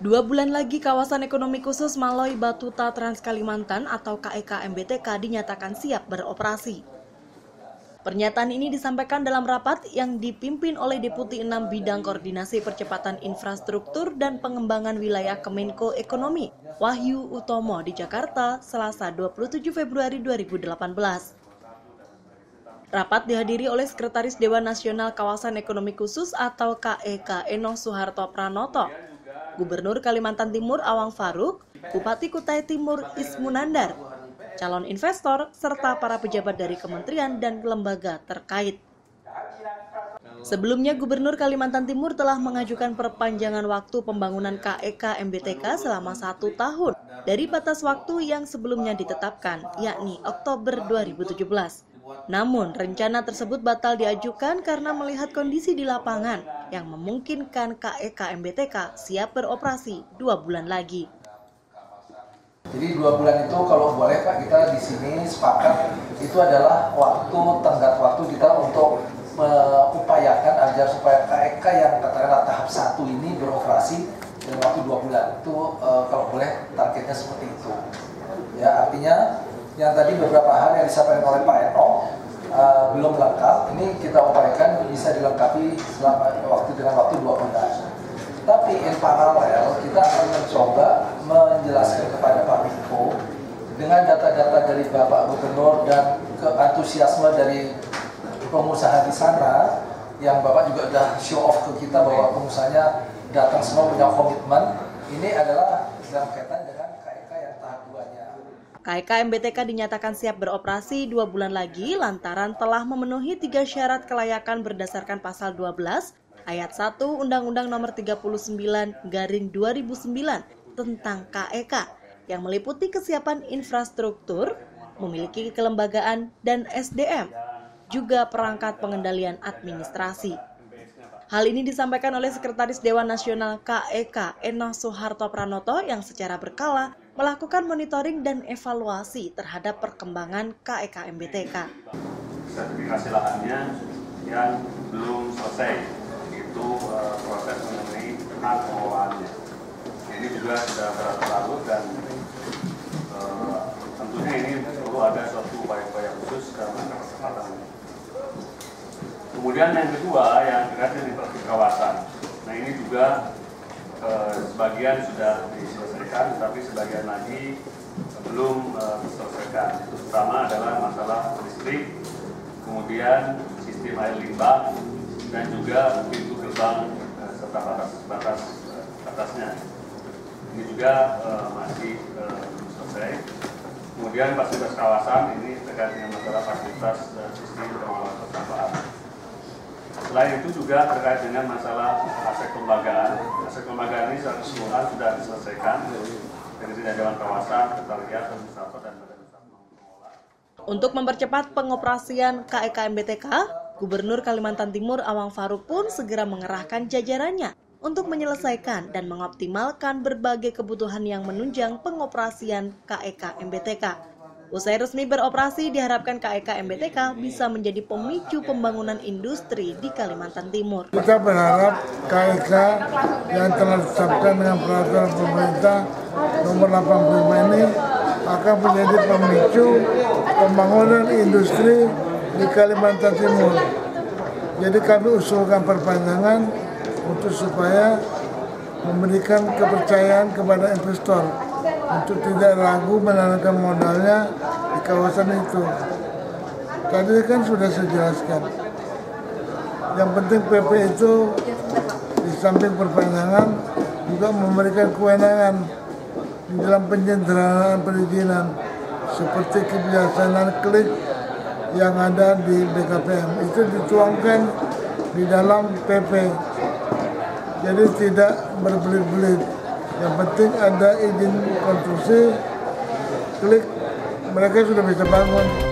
Dua bulan lagi kawasan ekonomi khusus Maloy Batuta Trans Kalimantan atau KEK MBTK dinyatakan siap beroperasi. Pernyataan ini disampaikan dalam rapat yang dipimpin oleh Deputi 6 Bidang Koordinasi Percepatan Infrastruktur dan Pengembangan Wilayah Kemenko Ekonomi, Wahyu Utomo di Jakarta, Selasa 27 Februari 2018. Rapat dihadiri oleh Sekretaris Dewan Nasional Kawasan Ekonomi Khusus atau KEK Eno Soeharto Pranoto, Gubernur Kalimantan Timur Awang Faruk, Bupati Kutai Timur Ismunandar, calon investor, serta para pejabat dari kementerian dan lembaga terkait. Sebelumnya, Gubernur Kalimantan Timur telah mengajukan perpanjangan waktu pembangunan KEK MBTK selama satu tahun dari batas waktu yang sebelumnya ditetapkan, yakni Oktober 2017. Namun, rencana tersebut batal diajukan karena melihat kondisi di lapangan yang memungkinkan KEK MBTK siap beroperasi dua bulan lagi. Jadi dua bulan itu kalau boleh Pak kita di sini sepakat itu adalah waktu tenggat waktu kita untuk mengupayakan agar supaya KEK yang katakanlah tahap satu ini beroperasi dalam waktu dua bulan itu uh, kalau boleh targetnya seperti itu. Ya artinya yang tadi beberapa hal yang disampaikan oleh Pak Eno uh, belum lengkap. Ini kita upayakan bisa dilengkapi selama waktu dengan waktu dua bulan. Tapi in paralel kita akan mencoba menjelaskan kepada Pak Menko dengan data-data dari Bapak Gubernur dan keantusiasme dari pengusaha di sana yang Bapak juga sudah show off ke kita bahwa pengusahanya datang semua punya komitmen ini adalah dalam kaitan dengan KK MBTK dinyatakan siap beroperasi dua bulan lagi lantaran telah memenuhi tiga syarat kelayakan berdasarkan pasal 12 ayat 1 Undang-Undang Nomor 39 Garing 2009 tentang KEK yang meliputi kesiapan infrastruktur, memiliki kelembagaan dan SDM, juga perangkat pengendalian administrasi. Hal ini disampaikan oleh Sekretaris Dewan Nasional KEK Eno Soeharto Pranoto yang secara berkala melakukan monitoring dan evaluasi terhadap perkembangan KEK MBTK. Sertifikasi lahannya yang belum selesai, itu uh, proses mengenai hak pengelolaannya. Ini juga sudah berlarut dan uh, tentunya ini perlu ada suatu upaya-upaya khusus dalam kesempatan ini. Kemudian yang kedua yang dengan infrastruktur kawasan. Nah ini juga eh, sebagian sudah diselesaikan, tapi sebagian lagi belum eh, diselesaikan. Itu pertama adalah masalah listrik, kemudian sistem air limbah, dan juga pintu gerbang eh, serta batas batas eh, atasnya. Ini juga masih eh, selesai. Kemudian fasilitas kawasan ini terkait dengan masalah fasilitas sistem pengelolaan persampahan. Selain itu juga terkait dengan masalah aspek kelembagaan. Aspek kelembagaan ini secara keseluruhan sudah diselesaikan dari tidak Dewan Kawasan, Sekretariat, Administrator, dan Badan Usaha. Untuk mempercepat pengoperasian KEK MBTK, Gubernur Kalimantan Timur Awang Faruk pun segera mengerahkan jajarannya untuk menyelesaikan dan mengoptimalkan berbagai kebutuhan yang menunjang pengoperasian KEK MBTK. Usai resmi beroperasi, diharapkan KEK MBTK bisa menjadi pemicu pembangunan industri di Kalimantan Timur. Kita berharap KEK yang telah ditetapkan dengan peraturan pemerintah nomor 85 ini akan menjadi pemicu pembangunan industri di Kalimantan Timur. Jadi kami usulkan perpanjangan untuk supaya memberikan kepercayaan kepada investor untuk tidak ragu menanamkan modalnya di kawasan itu. Tadi kan sudah saya jelaskan. Yang penting PP itu di samping perpanjangan juga memberikan kewenangan di dalam penyederhanaan perizinan seperti kebiasaan klik yang ada di BKPM itu dituangkan di dalam PP jadi tidak berbelit-belit. Yang penting ada izin konstruksi klik mereka sudah bisa bangun